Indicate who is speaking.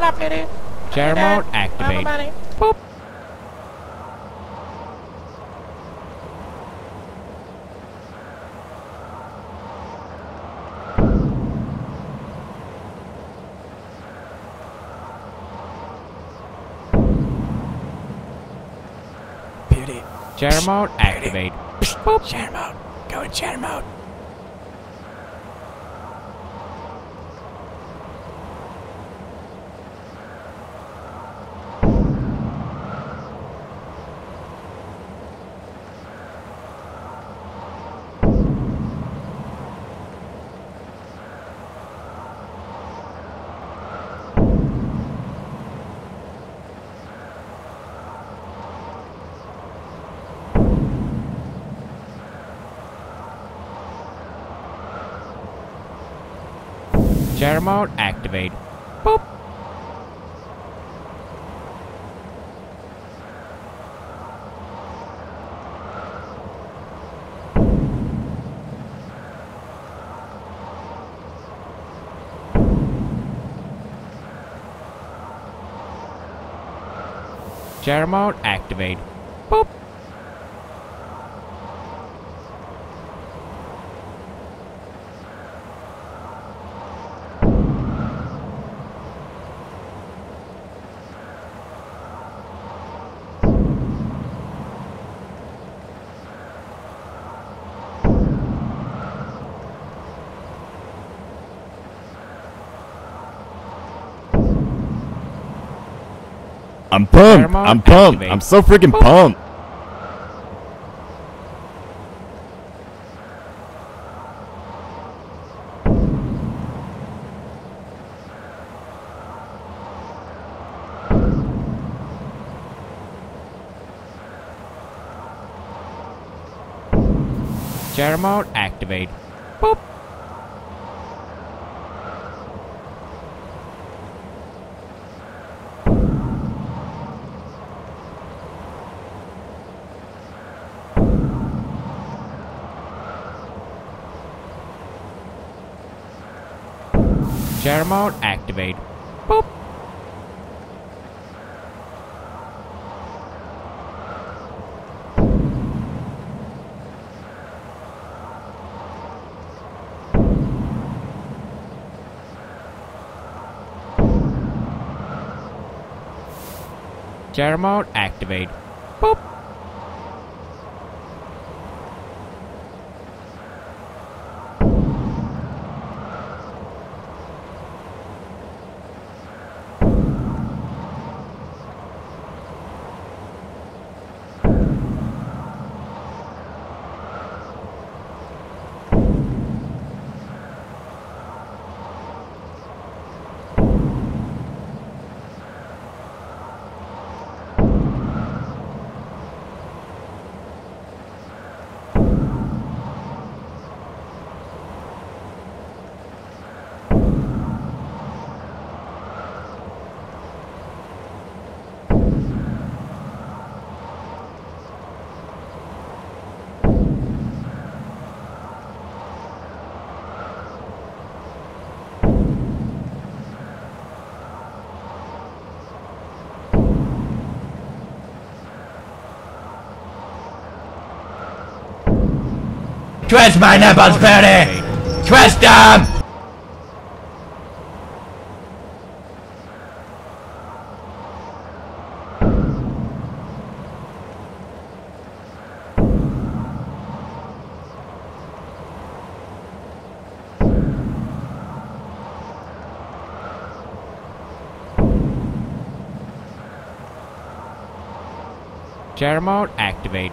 Speaker 1: Chair mode activate. Boop.
Speaker 2: Beauty.
Speaker 1: Chair mode activate. Boop.
Speaker 2: Chair mode. Go in chair mode.
Speaker 1: Chair mode activate. Boop. Chair mode activate. Boop.
Speaker 3: I'm pumped. I'm pumped. I'm so freaking pumped.
Speaker 1: Mode activate. Boop. Chair mode activate. Boop. Chair mode activate.
Speaker 2: Twist my nipples, Beauty. Twist them.
Speaker 1: Chair mode activate.